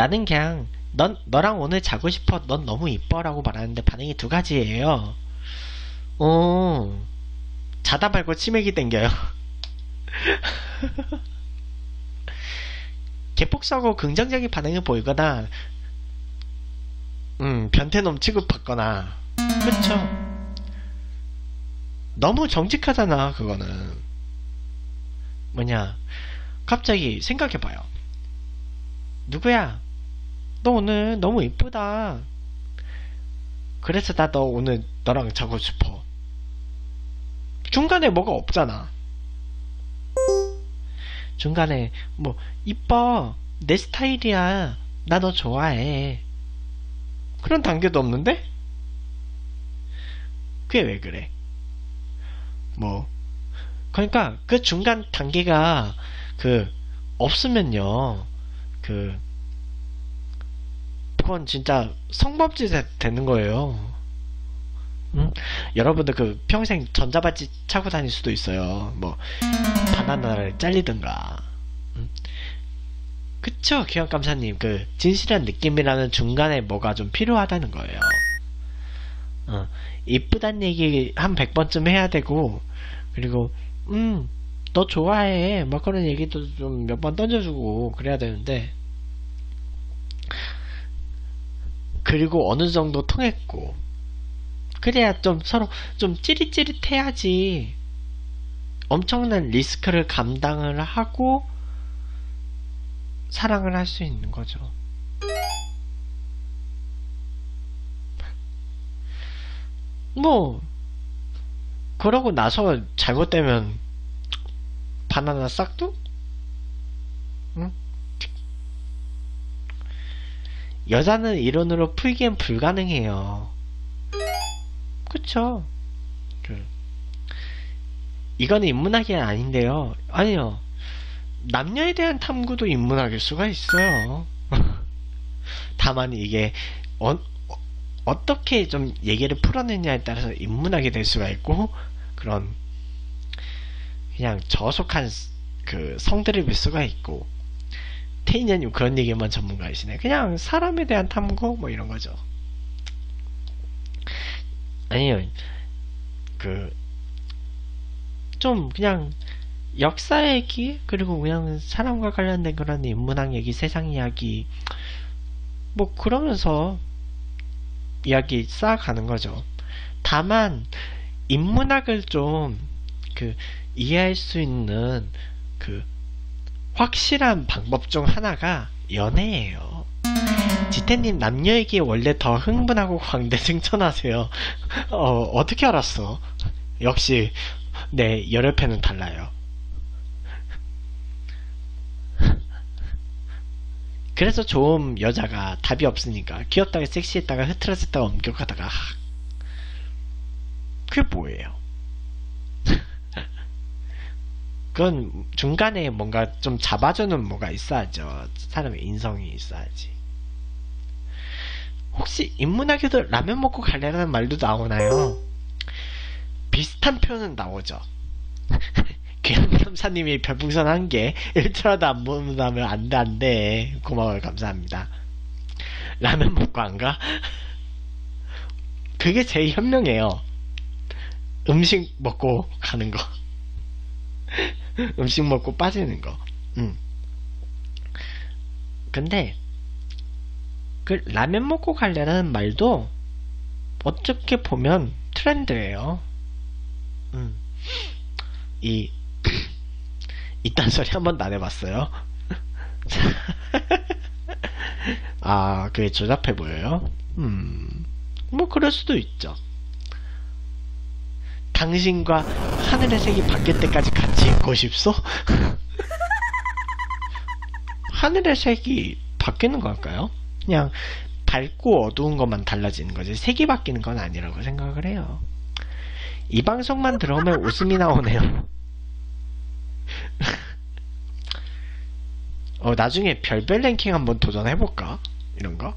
나는 그냥 넌 너랑 오늘 자고 싶어. 넌 너무 이뻐라고 말하는데 반응이 두 가지예요. 어. 자다 말고 치맥이 땡겨요. 개폭사고 긍정적인 반응을 보이거나 음, 변태놈 취급받거나 그쵸 너무 정직하잖아 그거는 뭐냐 갑자기 생각해봐요 누구야 너 오늘 너무 이쁘다. 그래서 나 너 오늘 너랑 자고 싶어. 중간에 뭐가 없잖아. 중간에 뭐 이뻐. 내 스타일이야. 나 너 좋아해. 그런 단계도 없는데? 그게 왜 그래? 뭐 그러니까 그 중간 단계가 그 없으면요. 그 그건 진짜 성범죄 되는 거예요. 응? 여러분들 그 평생 전자발찌 차고 다닐 수도 있어요. 뭐 바나나를 잘리든가. 응? 그쵸, 기왕감사님. 그 진실한 느낌이라는 중간에 뭐가 좀 필요하다는 거예요. 어, 이쁘단 얘기 한 100번쯤 해야 되고 그리고 음, 너 좋아해. 막 그런 얘기도 좀 몇 번 던져주고 그래야 되는데 그리고 어느 정도 통했고 그래야 좀 서로 좀 찌릿찌릿해야지 엄청난 리스크를 감당을 하고 사랑을 할 수 있는 거죠. 뭐 그러고 나서 잘못되면 바나나 싹둑? 응? 여자는 이론으로 풀기엔 불가능해요. 그쵸? 그, 이거는 인문학이 아닌데요. 아니요. 남녀에 대한 탐구도 인문학일 수가 있어요. 다만 이게 어, 어 떻게 좀 얘기를 풀어내냐에 따라서 인문학이 될 수가 있고 그런 그냥 저속한 그 성드립일 수가 있고 테이냐님 그런 얘기만 전문가이시네. 그냥 사람에 대한 탐구 뭐 이런 거죠. 아니요. 그 좀 그냥 역사 얘기 그리고 그냥 사람과 관련된 그런 인문학 얘기, 세상 이야기 뭐 그러면서 이야기 쌓아가는 거죠. 다만 인문학을 좀 그 이해할 수 있는 그 확실한 방법 중 하나가 연애예요. 지태님 남녀 얘기 원래 더 흥분하고 광대 승천하세요. 어, 어떻게 알았어? 역시 내 열혈팬은 달라요. 그래서 좋은 여자가 답이 없으니까 귀엽다가 섹시했다가 흐트러졌다가 엄격하다가 그게 뭐예요? 그건 중간에 뭔가 좀 잡아주는 뭐가 있어야죠. 사람의 인성이 있어야지. 혹시 인문학에도 라면 먹고 갈래라는 말도 나오나요? 비슷한 표현은 나오죠. 귀염감사님이 별풍선 한 개, 1초라도 안 보는다면 안 돼, 안 돼. 고마워요, 감사합니다. 라면 먹고 안 가? 그게 제일 현명해요. 음식 먹고 가는 거. 음식 먹고 빠지는 거. 음. 근데 그 라면 먹고 갈래라는 말도 어떻게 보면 트렌드예요. 음. 이 이딴 소리 한 번도 안 해봤어요. 아, 그게 조잡해 보여요? 음, 뭐 그럴 수도 있죠. 당신과 하늘의 색이 바뀔 때까지 같이 있고 싶소? 하늘의 색이 바뀌는 걸까요? 그냥 밝고 어두운 것만 달라지는 거지 색이 바뀌는 건 아니라고 생각을 해요. 이 방송만 들어오면 웃음이 나오네요. 어, 나중에 별별 랭킹 한번 도전해볼까? 이런 거?